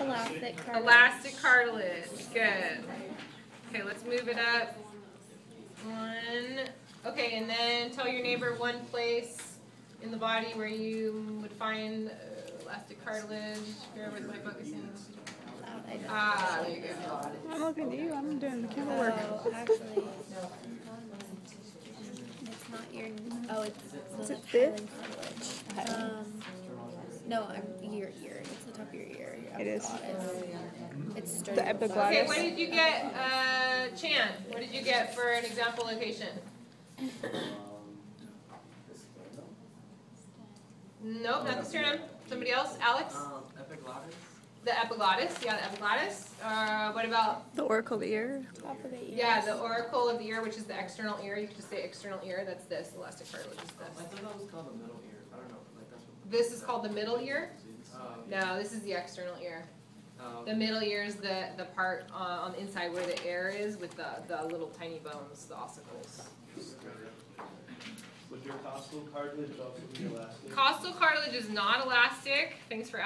Elastic cartilage. Elastic cartilage, good. Okay, let's move it up. One, okay, and then tell your neighbor one place in the body where you would find uh, elastic cartilage. Where was my focusing? Ah, there you go. I'm looking at you. I'm doing the camera work. Oh, actually, it's not your. Oh, it's Is the it this? hyaline cartilage. Um, no, I'm your ear. It's the top It is. epiglottis. It's The epiglottis. Okay, what did you get, uh, Chan? What did you get for an example location? Nope, not the sternum. Somebody else? Alex? Um, epiglottis? The epiglottis, yeah, the epiglottis. Uh, what about, The auricle of the ear. Top of the ear. yeah, the auricle of the ear, which is the external ear. You could just say external ear. That's this, elastic cartilage is I this. thought that was called the middle ear. I don't know. Like that's what. This is called the middle ear. Oh, No, this is the external ear. oh, The middle ear is the, the part uh, on the inside where the air is with the, the little tiny bones, the ossicles. Would your costal cartilage also be elastic? Costal cartilage is not elastic. Thanks for